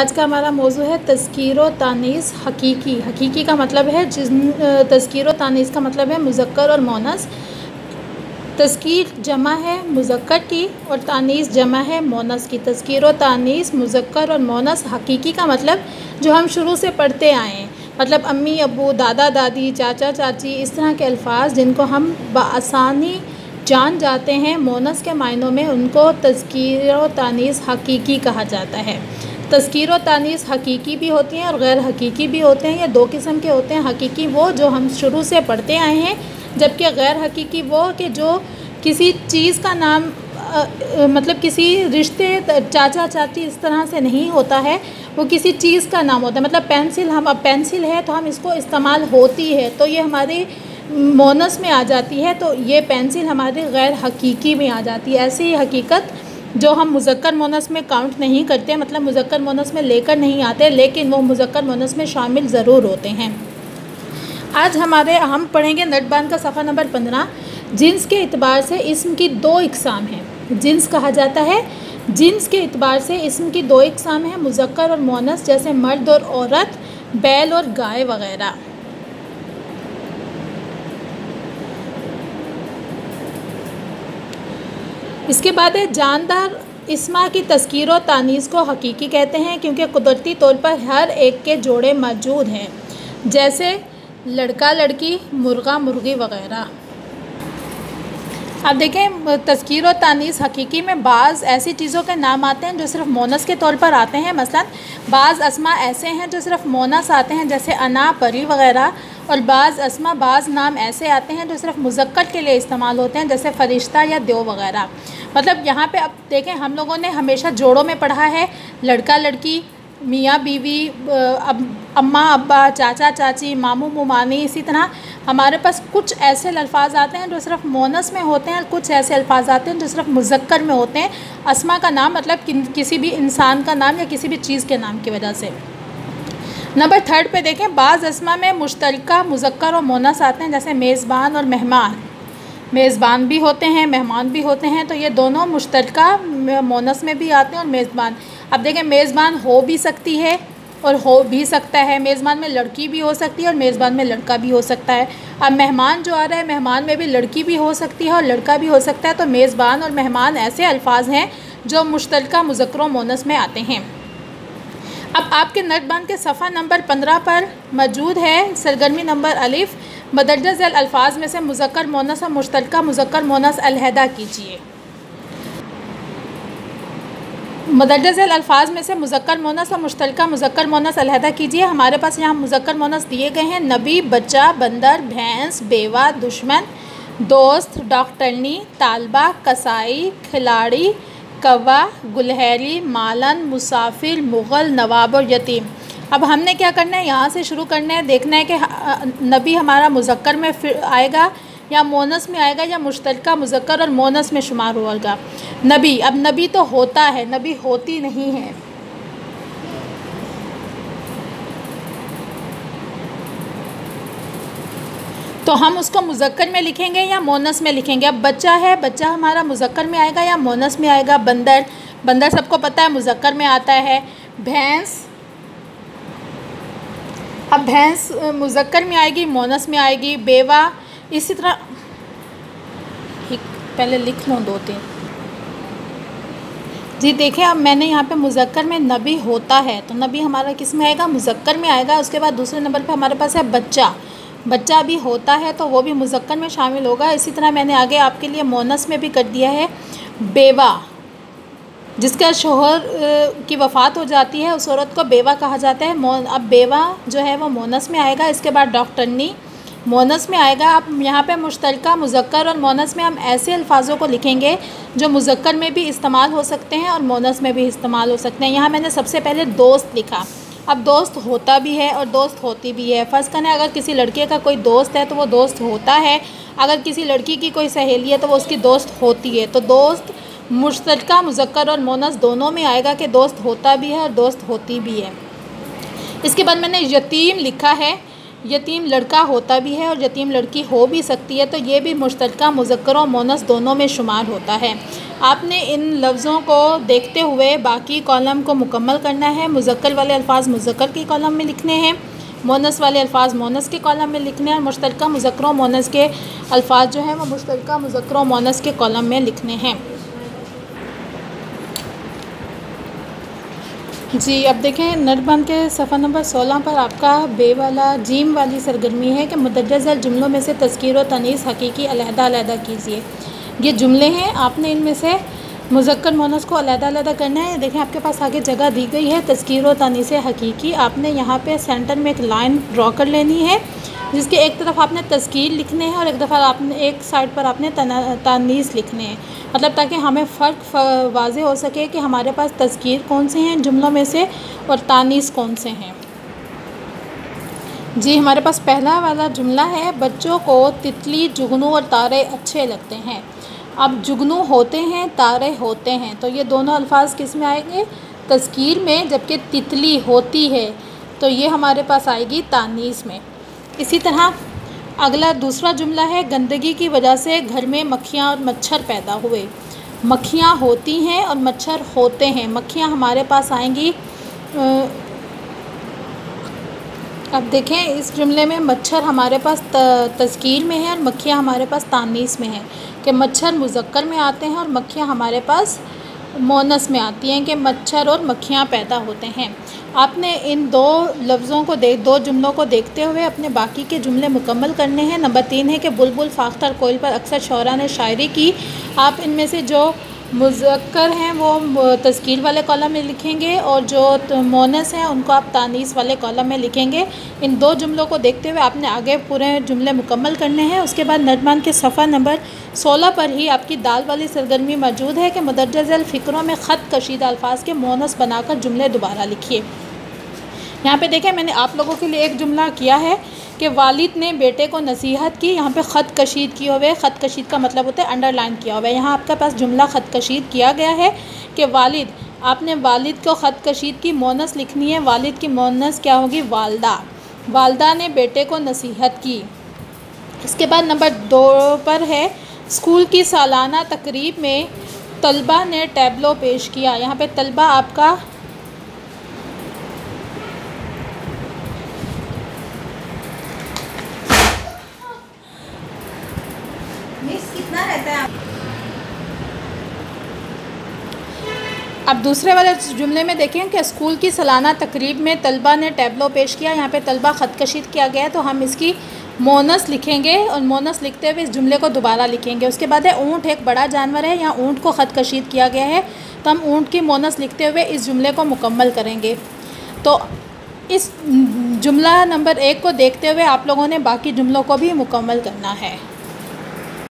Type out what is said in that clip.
आज का हमारा मौजू है तस्कीर तानीस हकीकी। हकीकी का मतलब है जिस तस्कीर तानीस का मतलब है मुजक्कर और मोनस। तस्कीर जमा है मुजक्कर की और तानीस जमा है मोनस की। तस्कीर तानीस मुजक्कर और मोनस हकीकी का मतलब जो हम शुरू से पढ़ते आए हैं। मतलब अम्मी, अबू, दादा, दादी, चाचा, चाची, इस तरह के अल्फाज जिनको हम बसानी जान जाते हैं मोनस के मायनों में उनको तस्कीर तानीस हकीकी कहा जाता है। तस्कीर व तानीस हकीकी भी होती हैं और गैर हकीकी भी होते हैं। ये दो किस्म के होते हैं हकीकी वो जो हम शुरू से पढ़ते आए हैं जबकि गैर हकीकी वो कि जो किसी चीज़ का नाम आ, मतलब किसी रिश्ते चाचा चाची इस तरह से नहीं होता है। वो किसी चीज़ का नाम होता है। मतलब पेंसिल हम अब पेंसिल है तो हम इसको इस्तेमाल होती है तो ये हमारी मोनस में आ जाती है तो ये पेंसिल हमारे गैर हकीकी में आ जाती है। ऐसी हकीकत जो हम मुजक्कर मोनस में काउंट नहीं करते मतलब मुजक्कर मोनस में लेकर नहीं आते, लेकिन वो मुजक्कर मोनस में शामिल ज़रूर होते हैं। आज हमारे, हम पढ़ेंगे नटबान का सफ़ा नंबर पंद्रह। जिन्स के अतबार से इसम की दो इकसाम हैं। जिन्स कहा जाता है, जिन्स के अतबार से इसम की दो इकसाम हैं, मुजक्कर और मोनस, जैसे मर्द और औरत, बैल और गाय वगैरह। इसके बाद है जानदार इसमा की तस्कीर और तानीस को हकीकी कहते हैं, क्योंकि कुदरती तौर पर हर एक के जोड़े मौजूद हैं, जैसे लड़का लड़की मुर्गा मुर्गी वगैरह। अब देखें, तस्कीर व तानीस हकीकी में बाज़ ऐसी चीज़ों के नाम आते हैं जो सिर्फ़ मोनस के तौर पर आते हैं। मसलन, बाज़ असमा ऐसे हैं जो सिर्फ़ मोनस आते हैं, जैसे अना, परी वगैरह, और बाज़ असमा, बाज़ नाम ऐसे आते हैं जो सिर्फ़ मुजक्कर के लिए इस्तेमाल होते हैं, जैसे फ़रिश्ता या देव वगैरह। मतलब यहाँ पे अब देखें, हम लोगों ने हमेशा जोड़ों में पढ़ा है लड़का लड़की मियाँ बीवी अब अम्मा अब्बा चाचा चाची मामू मुमानी इसी तरह हमारे पास कुछ ऐसे अल्फाज आते हैं जो सिर्फ़ मोनस में होते हैं कुछ ऐसे अल्फाज आते हैं जो सिर्फ़ मुजक्कर में होते हैं। असमा का नाम मतलब कि, किसी भी इंसान का नाम या किसी भी चीज़ के नाम की वजह से। नंबर थर्ड पे देखें बाज़ असमा में मुश्तरका मुजक्कर और मोनस आते हैं जैसे मेज़बान और मेहमान। मेज़बान भी होते हैं मेहमान भी होते हैं तो ये दोनों मुश्तरका मोनस में भी आते हैं और मेज़बान। अब देखें, मेज़बान हो भी सकती है और हो भी सकता है। मेज़बान में लड़की भी हो सकती है और मेज़बान में लड़का भी हो सकता है। अब मेहमान जो आ रहा है, मेहमान में भी लड़की भी हो सकती है और लड़का भी हो सकता है। तो मेज़बान और मेहमान ऐसे अल्फाज हैं जो मुश्तरका मुजक्र मोनस में आते हैं। अब आपके नटबान के सफ़ा नंबर पंद्रह पर मौजूद है, सरगर्मी नंबर अलिफ़। मदरजा अल्फाज में से मुजक्र मोनस और मुश्तरका मुजक्कर मोनस अलहदा कीजिए। मदरजा झैल अल्फाज में से मुजक्कर मोनस और मुश्तरका मुजक्कर मोनस अलहदा कीजिए। हमारे पास यहाँ मुजक्र मोनस दिए गए हैं। नबी, बच्चा, बंदर, भैंस, बेवा, दुश्मन, दोस्त, डॉक्टरनी, तालबा, कसाई, खिलाड़ी कवा गुलहरी, मालन, मुसाफिर, मुग़ल, नवाब और यतीम। अब हमने क्या करना है? यहाँ से शुरू करना है। देखना है कि नबी हमारा मुजक्र में फिर आएगा। या मोनस में आएगा या मुश्तरका मुजक्र और मोनस में शुमार होगा। नबी, अब नबी तो होता है, नबी होती नहीं है। तो हम उसको मुजक्कर में लिखेंगे या मोनस में लिखेंगे? अब बच्चा है, बच्चा हमारा मुजक्कर में आएगा या मोनस में आएगा? बंदर बंदर सबको पता है, मुजक्कर में आता है। भैंस, अब भैंस मुजक्कर में आएगी, मोनस में आएगी। बेवा इसी तरह पहले लिख लूँ दो तीन। जी देखें अब मैंने यहाँ पे मुजक्कर में नबी होता है तो नबी हमारा किसमें आएगा? मुजक्कर में आएगा, उसके बाद दूसरे नंबर पे हमारे पास है बच्चा। बच्चा भी होता है तो वो भी मुजक्कर में शामिल होगा। इसी तरह मैंने आगे आपके लिए मोनस में भी कर दिया है, बेवा, जिसका शोहर की वफ़ात हो जाती है, उस औरत को बेवा कहा जाता है। अब बेवा जो है वो मोनस में आएगा, इसके बाद डॉक्टरनी मोनस में आएगा। आप यहाँ पे मुश्तरका मुजक्कर और मोनस में हम ऐसे अल्फाजों को लिखेंगे जो मुजक्कर में भी इस्तेमाल हो सकते हैं और मोनस में भी इस्तेमाल हो सकते हैं। यहाँ मैंने सबसे पहले दोस्त लिखा। अब दोस्त होता भी है और दोस्त होती भी है। फ़र्स्ट फ़र्ज़ करें, अगर किसी लड़के का कोई दोस्त है तो वो दोस्त होता है। अगर किसी लड़की की कोई सहेली है तो वो उसकी दोस्त होती है। तो दोस्त मुश्तरका मुजक्कर और मोनस दोनों में आएगा कि दोस्त होता भी है और दोस्त होती भी है। इसके बाद मैंने यतीम लिखा है। यतीम लड़का होता भी है और यतीम लड़की हो भी सकती है तो ये भी मुश्तरका मुजक्र और मोनस दोनों में शुमार होता है। आपने इन लफ्ज़ों को देखते हुए बाकी कॉलम को मुकम्मल करना है। मुज़क्कर वाले अल्फाज मुजक्र के कॉलम में लिखने हैं, मोनस वाले अल्फाज मोनस के कॉलम में लिखने हैं और मुश्तरका मुज़क्कर मोनस के अल्फाज जो हैं वो मुश्तरका मुज़क्कर मोनस के कॉलम में लिखने हैं। जी, अब देखें नटबंद के सफ़ा नंबर सोलह पर आपका बे वाला जीम वाली सरगर्मी है कि मुदजल जुमलों में से तस्कीर व तनीस हकीकी अलहदा कीजिए। ये जुमले हैं, आपने इनमें से मुजक्कर मोनस को अलहदा करना है। देखें, आपके पास आगे जगह दी गई है, तस्कीर व तनीस हकीकी। आपने यहाँ पर सेंटर में एक लाइन ड्रॉ कर लेनी है। जिसके एक तरफ़ आपने तस्कीर लिखने हैं और एक दफ़ा आपने, एक साइड पर आपने तानीस लिखने हैं। मतलब ताकि हमें फ़र्क वाज हो सके कि हमारे पास तस्कीर कौन से हैं, जुमलों में से, और तानीस कौन से हैं। जी, हमारे पास पहला वाला जुमला है, बच्चों को तितली, जुगनू और तारे अच्छे लगते हैं। अब जुगनू होते हैं, तारे होते हैं तो ये दोनों अल्फाज किसमें आएँगे? तस्कीर में, जबकि तितली होती है तो ये हमारे पास आएगी तानीस में। इसी तरह अगला दूसरा जुमला है, गंदगी की वजह से घर में मक्खियाँ और मच्छर पैदा हुए। मक्खियाँ होती हैं और मच्छर होते हैं। मक्खियाँ हमारे पास आएँगी। अब देखें, इस जुमले में मच्छर हमारे पास तस्कीर में है और मक्खियाँ हमारे पास तानीस में है कि मच्छर मुजक्कर में आते हैं और मक्खियाँ हमारे पास मोनस में आती हैं कि मच्छर और मक्खियाँ पैदा होते हैं। आपने इन दो लफ्ज़ों को देख दो जुमलों को देखते हुए अपने बाकी के जुमले मुकम्मल करने हैं। नंबर तीन है कि बुलबुल फाख्तर कोयल पर अक्सर शरा ने शायरी की। आप इनमें से जो मुजक्कर हैं, वो तस्कीर वाले कॉलम में लिखेंगे और जो मोनस हैं, उनको आप तानीस वाले कॉलम में लिखेंगे। इन दो जुमलों को देखते हुए आपने आगे पूरे जुमले मुकम्मल करने हैं। उसके बाद नजमान के सफ़ा नंबर सोलह पर ही आपकी दाल वाली सरगर्मी मौजूद है कि मदरजल फ़िक्रों में ख़त कशीद अल्फाज के मोनस बनाकर जुमले दोबारा लिखिए। यहाँ पे देखें, मैंने आप लोगों के लिए एक जुमला किया है। कि वालिद ने बेटे को नसीहत की, यहाँ पे ख़त कशीद किए हुए ख़त कशीद का मतलब होता है अंडरलाइन किया हुआ है। यहाँ आपके पास जुमला ख़त कशीद किया गया है कि वालिद, आपने वालिद को ख़त कशीद की मोनस लिखनी है। वालिद की मोनस क्या होगी? वालदा। वालदा ने बेटे को नसीहत की। इसके बाद नंबर दो पर है, स्कूल की सालाना तकरीब में तलबा ने टैबलो पेश किया। यहाँ पे तलबा आपका अब दूसरे वाले जुमले में देखें कि स्कूल की सालाना तकरीब में तलबा ने टैबलो पेश किया। यहाँ पे तलबा ख़त कशीद किया गया है तो हम इसकी मोनस लिखेंगे और मोनस लिखते हुए इस जुमले को दोबारा लिखेंगे। उसके बाद है, ऊँट एक बड़ा जानवर है, यहाँ ऊँट को ख़त कशीद किया गया है। तो हम ऊँट की मोनस लिखते हुए इस जुमले को मुकम्मल करेंगे। तो इस जुमला नंबर एक को देखते हुए आप लोगों ने बाकी जुमलों को भी मुकम्मल करना है।